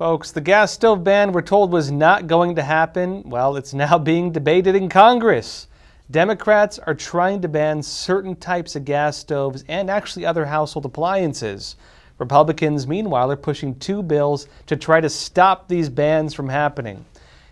Folks, the gas stove ban we're told was not going to happen. Well, it's now being debated in Congress. Democrats are trying to ban certain types of gas stoves and actually other household appliances. Republicans, meanwhile, are pushing two bills to try to stop these bans from happening.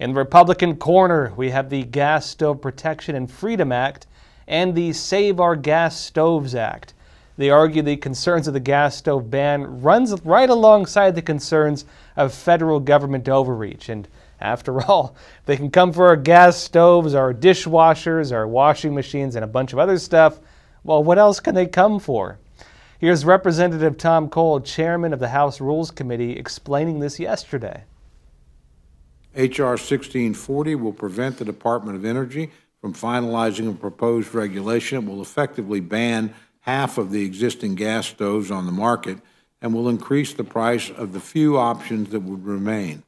In the Republican corner, we have the Gas Stove Protection and Freedom Act and the Save Our Gas Stoves Act. They argue the concerns of the gas stove ban runs right alongside the concerns of federal government overreach. And after all, they can come for our gas stoves, our dishwashers, our washing machines, and a bunch of other stuff. Well, what else can they come for? Here's Representative Tom Cole, chairman of the House Rules Committee, explaining this yesterday. H.R. 1640 will prevent the Department of Energy from finalizing a proposed regulation that will effectively ban half of the existing gas stoves on the market and will increase the price of the few options that would remain.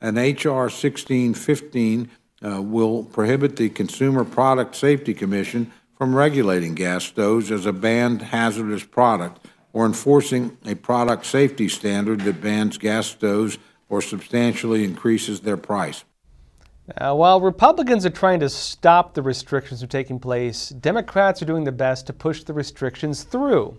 An H.R. 1615 uh, will prohibit the Consumer Product Safety Commission from regulating gas stoves as a banned hazardous product or enforcing a product safety standard that bans gas stoves or substantially increases their price. Uh, while Republicans are trying to stop the restrictions from taking place, Democrats are doing their best to push the restrictions through.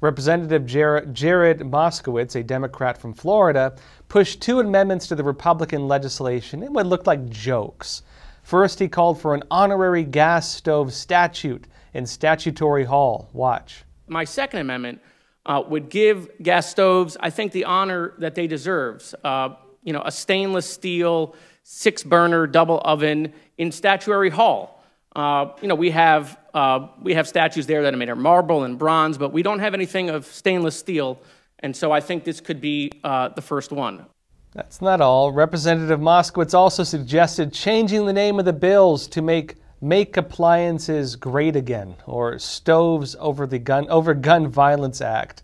Representative Jared, Jared Moskowitz, a Democrat from Florida, pushed two amendments to the Republican legislation in what looked like jokes. First, he called for an honorary gas stove statute in Statuary Hall. Watch. My second amendment uh, would give gas stoves, I think, the honor that they deserve. Uh, you know, a stainless steel six burner double oven in Statuary Hall. Uh, you know, we have, uh, we have statues there that are made of marble and bronze, but we don't have anything of stainless steel. And so I think this could be uh, the first one. That's not all. Representative Moskowitz also suggested changing the name of the bills to make Make Appliances Great Again or Stoves Over the Gun Over Gun Violence Act.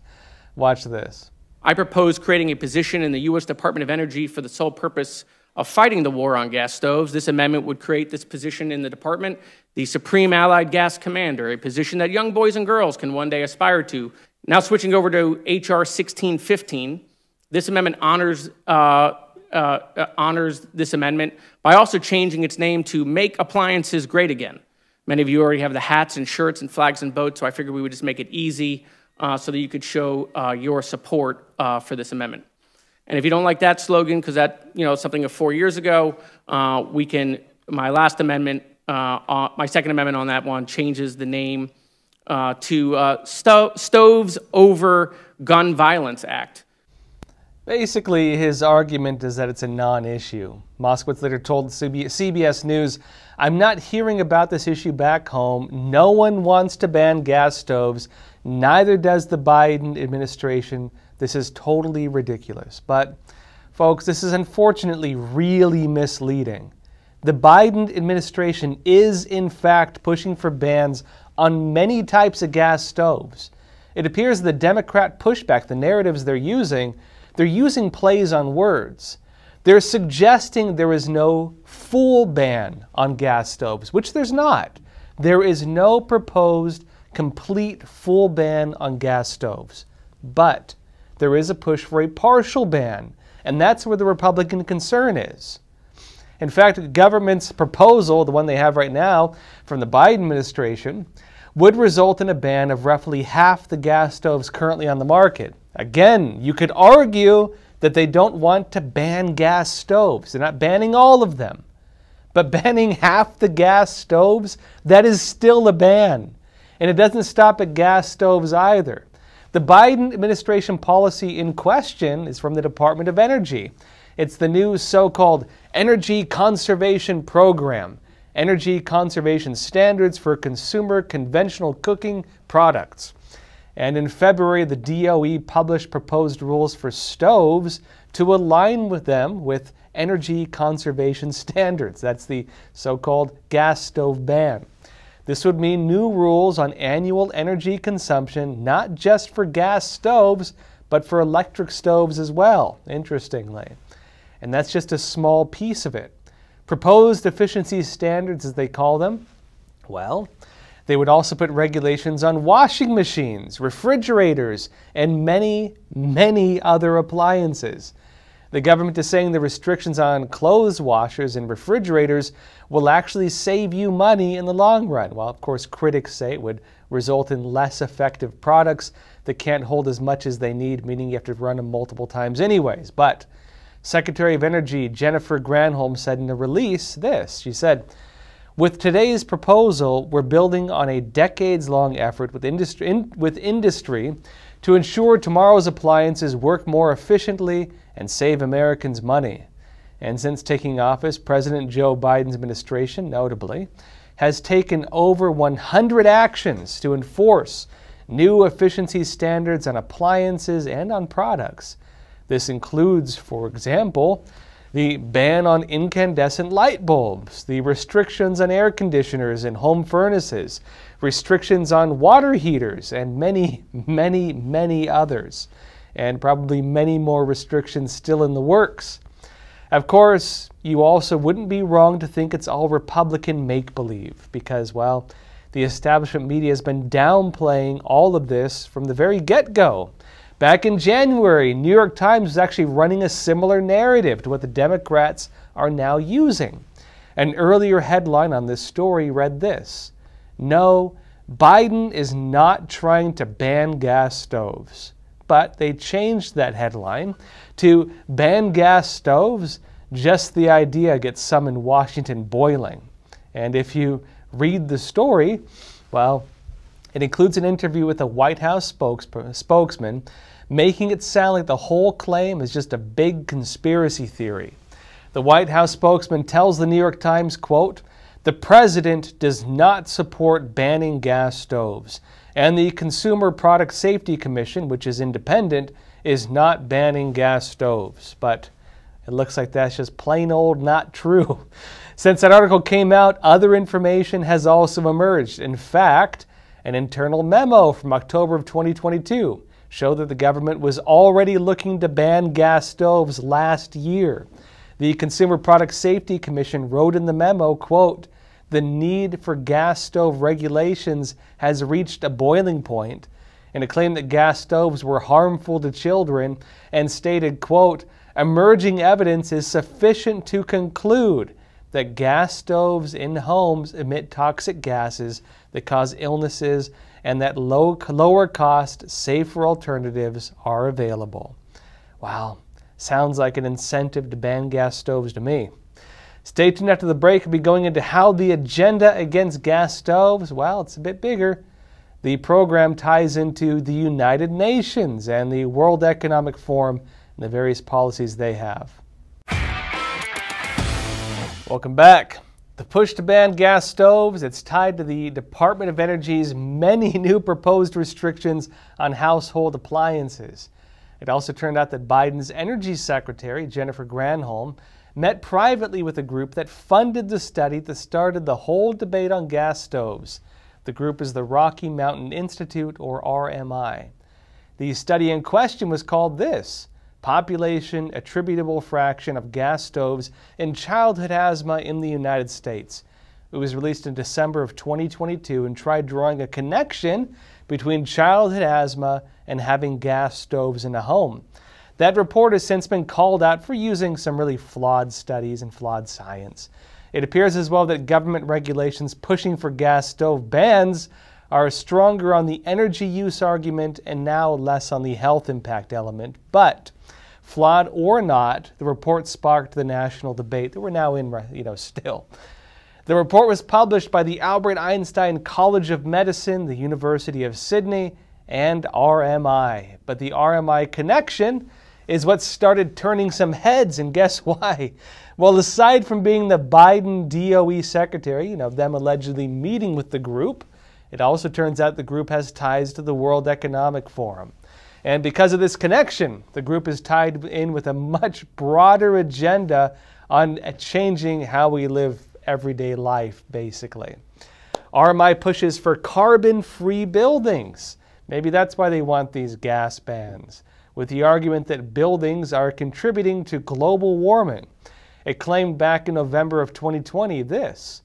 Watch this. I propose creating a position in the U.S. Department of Energy for the sole purpose of fighting the war on gas stoves. This amendment would create this position in the department, the Supreme Allied Gas Commander, a position that young boys and girls can one day aspire to. Now, switching over to H.R. 1615, this amendment honors, uh, uh, honors this amendment by also changing its name to Make Appliances Great Again. Many of you already have the hats and shirts and flags and boats, so I figured we would just make it easy uh, so that you could show uh, your support uh, for this amendment. And if you don't like that slogan, because that, you know, something of four years ago, uh, we can, my last amendment, uh, my second amendment on that one changes the name uh, to uh, Sto Stoves Over Gun Violence Act. Basically, his argument is that it's a non issue. Moskowitz later told CBS News, I'm not hearing about this issue back home. No one wants to ban gas stoves, neither does the Biden administration. This is totally ridiculous. But, folks, this is unfortunately really misleading. The Biden administration is, in fact, pushing for bans on many types of gas stoves. It appears the Democrat pushback, the narratives they're using, they're using plays on words. They're suggesting there is no full ban on gas stoves, which there's not. There is no proposed complete full ban on gas stoves. But there is a push for a partial ban, and that's where the Republican concern is. In fact, the government's proposal, the one they have right now from the Biden administration, would result in a ban of roughly half the gas stoves currently on the market. Again, you could argue that they don't want to ban gas stoves. They're not banning all of them. But banning half the gas stoves, that is still a ban. And it doesn't stop at gas stoves either. The Biden administration policy in question is from the Department of Energy. It's the new so called Energy Conservation Program, Energy Conservation Standards for Consumer Conventional Cooking Products. And in February, the DOE published proposed rules for stoves to align with them with energy conservation standards. That's the so called gas stove ban. This would mean new rules on annual energy consumption, not just for gas stoves, but for electric stoves as well, interestingly. And that's just a small piece of it. Proposed efficiency standards, as they call them, well, they would also put regulations on washing machines, refrigerators, and many, many other appliances. The government is saying the restrictions on clothes washers and refrigerators will actually save you money in the long run. While, of course, critics say it would result in less effective products that can't hold as much as they need, meaning you have to run them multiple times, anyways. But Secretary of Energy Jennifer Granholm said in a release this She said, with today's proposal, we're building on a decades long effort with industry, in, with industry to ensure tomorrow's appliances work more efficiently and save Americans money. And since taking office, President Joe Biden's administration, notably, has taken over 100 actions to enforce new efficiency standards on appliances and on products. This includes, for example, the ban on incandescent light bulbs, the restrictions on air conditioners and home furnaces, restrictions on water heaters, and many, many, many others. And probably many more restrictions still in the works. Of course, you also wouldn't be wrong to think it's all Republican make believe, because, well, the establishment media has been downplaying all of this from the very get go. Back in January, New York Times was actually running a similar narrative to what the Democrats are now using. An earlier headline on this story read this No, Biden is not trying to ban gas stoves. But they changed that headline to Ban gas stoves, just the idea gets some in Washington boiling. And if you read the story, well, it includes an interview with a White House spokesman making it sound like the whole claim is just a big conspiracy theory. The White House spokesman tells the New York Times, quote, "The president does not support banning gas stoves, and the Consumer Product Safety Commission, which is independent, is not banning gas stoves." But it looks like that's just plain old not true. Since that article came out, other information has also emerged. In fact, an internal memo from October of 2022 showed that the government was already looking to ban gas stoves last year. The Consumer Product Safety Commission wrote in the memo, quote, the need for gas stove regulations has reached a boiling point" and it claimed that gas stoves were harmful to children and stated, quote, emerging evidence is sufficient to conclude that gas stoves in homes emit toxic gases that cause illnesses and that low, lower cost, safer alternatives are available. Wow, sounds like an incentive to ban gas stoves to me. Stay tuned after the break. We'll be going into how the agenda against gas stoves, well, it's a bit bigger. The program ties into the United Nations and the World Economic Forum and the various policies they have. Welcome back. The push to ban gas stoves, it's tied to the Department of Energy's many new proposed restrictions on household appliances. It also turned out that Biden's Energy Secretary, Jennifer Granholm, met privately with a group that funded the study that started the whole debate on gas stoves. The group is the Rocky Mountain Institute, or RMI. The study in question was called this population attributable fraction of gas stoves in childhood asthma in the United States. It was released in December of 2022 and tried drawing a connection between childhood asthma and having gas stoves in a home. That report has since been called out for using some really flawed studies and flawed science. It appears as well that government regulations pushing for gas stove bans are stronger on the energy use argument and now less on the health impact element. But flawed or not, the report sparked the national debate that we're now in, you know, still. The report was published by the Albert Einstein College of Medicine, the University of Sydney, and RMI. But the RMI connection is what started turning some heads, and guess why? Well, aside from being the Biden DOE secretary, you know, them allegedly meeting with the group, it also turns out the group has ties to the World Economic Forum. And because of this connection, the group is tied in with a much broader agenda on changing how we live everyday life, basically. RMI pushes for carbon free buildings. Maybe that's why they want these gas bans, with the argument that buildings are contributing to global warming. It claimed back in November of 2020 this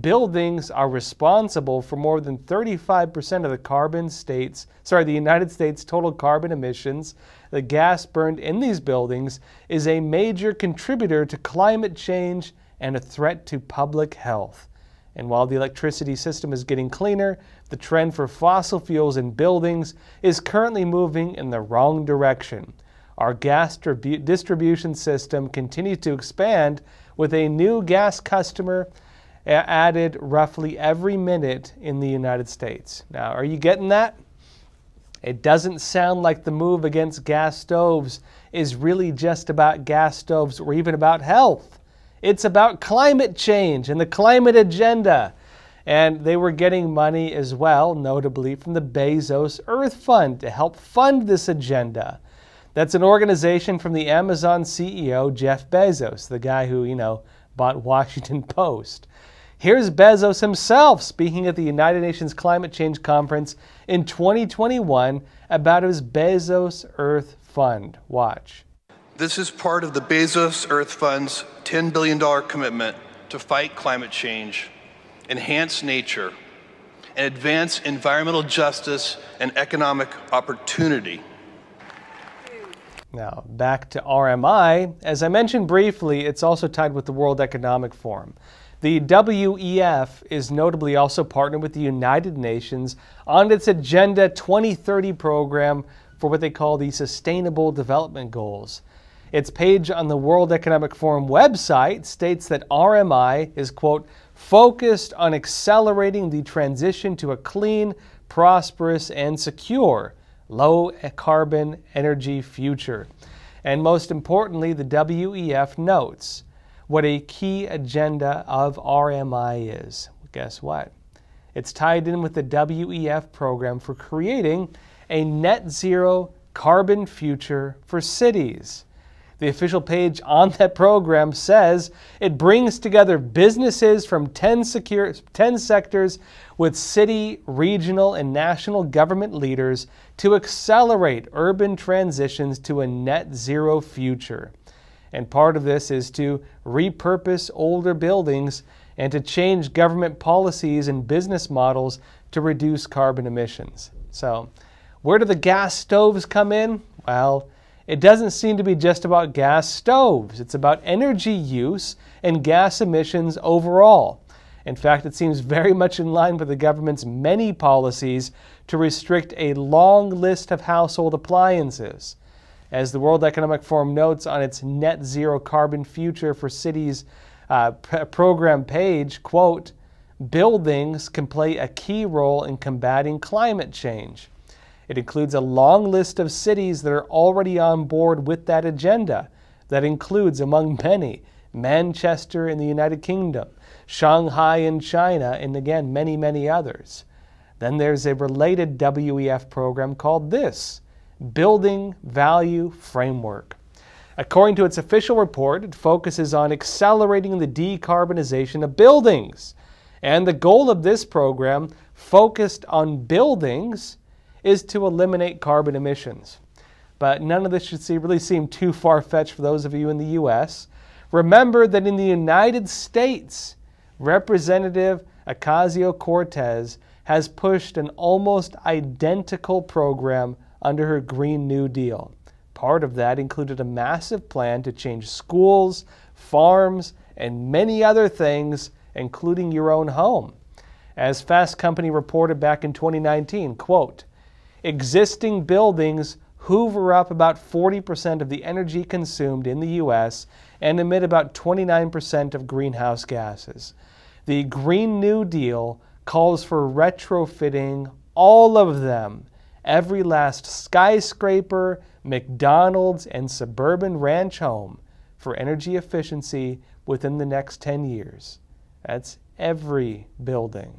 buildings are responsible for more than 35% of the carbon states, sorry, the United States total carbon emissions. the gas burned in these buildings is a major contributor to climate change and a threat to public health. And while the electricity system is getting cleaner, the trend for fossil fuels in buildings is currently moving in the wrong direction. Our gas distribution system continues to expand with a new gas customer added roughly every minute in the United States. Now, are you getting that? It doesn't sound like the move against gas stoves is really just about gas stoves or even about health. It's about climate change and the climate agenda. And they were getting money as well, notably from the Bezos Earth Fund to help fund this agenda. That's an organization from the Amazon CEO, Jeff Bezos, the guy who, you know, bought Washington Post. Here's Bezos himself speaking at the United Nations Climate Change Conference in 2021 about his Bezos Earth Fund. Watch. This is part of the Bezos Earth Fund's $10 billion commitment to fight climate change, enhance nature, and advance environmental justice and economic opportunity. Now, back to RMI. As I mentioned briefly, it's also tied with the World Economic Forum. The WEF is notably also partnered with the United Nations on its Agenda 2030 program for what they call the Sustainable Development Goals. Its page on the World Economic Forum website states that RMI is, quote, focused on accelerating the transition to a clean, prosperous, and secure low carbon energy future. And most importantly, the WEF notes what a key agenda of RMI is. Guess what? It's tied in with the WEF program for creating a net zero carbon future for cities. The official page on that program says it brings together businesses from 10, secure, 10 sectors with city, regional, and national government leaders to accelerate urban transitions to a net zero future. And part of this is to repurpose older buildings and to change government policies and business models to reduce carbon emissions. So, where do the gas stoves come in? Well, it doesn't seem to be just about gas stoves. It's about energy use and gas emissions overall. In fact, it seems very much in line with the government's many policies to restrict a long list of household appliances. As the World Economic Forum notes on its net zero carbon future for cities uh, program page, quote, buildings can play a key role in combating climate change. It includes a long list of cities that are already on board with that agenda. That includes, among many, Manchester in the United Kingdom, Shanghai in China, and again, many, many others. Then there's a related WEF program called this Building Value Framework. According to its official report, it focuses on accelerating the decarbonization of buildings. And the goal of this program, focused on buildings, is to eliminate carbon emissions. But none of this should see, really seem too far fetched for those of you in the U.S. Remember that in the United States, Representative Ocasio Cortez has pushed an almost identical program under her Green New Deal. Part of that included a massive plan to change schools, farms, and many other things, including your own home. As Fast Company reported back in 2019, quote, Existing buildings hoover up about 40% of the energy consumed in the U.S. and emit about 29% of greenhouse gases. The Green New Deal calls for retrofitting all of them, every last skyscraper, McDonald's, and suburban ranch home for energy efficiency within the next 10 years. That's every building.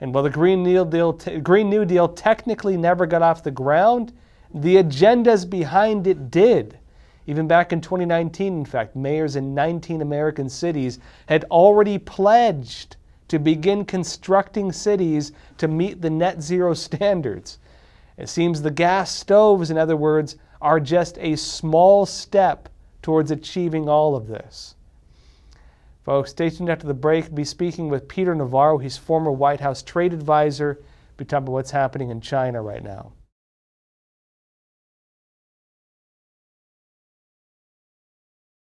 And while the Green New Deal, Green New Deal technically never got off the ground, the agendas behind it did. Even back in 2019, in fact, mayors in 19 American cities had already pledged to begin constructing cities to meet the net zero standards. It seems the gas stoves, in other words, are just a small step towards achieving all of this. Folks, stay tuned after the break. We'll be speaking with Peter Navarro. He's former White House trade advisor. We'll be talking about what's happening in China right now.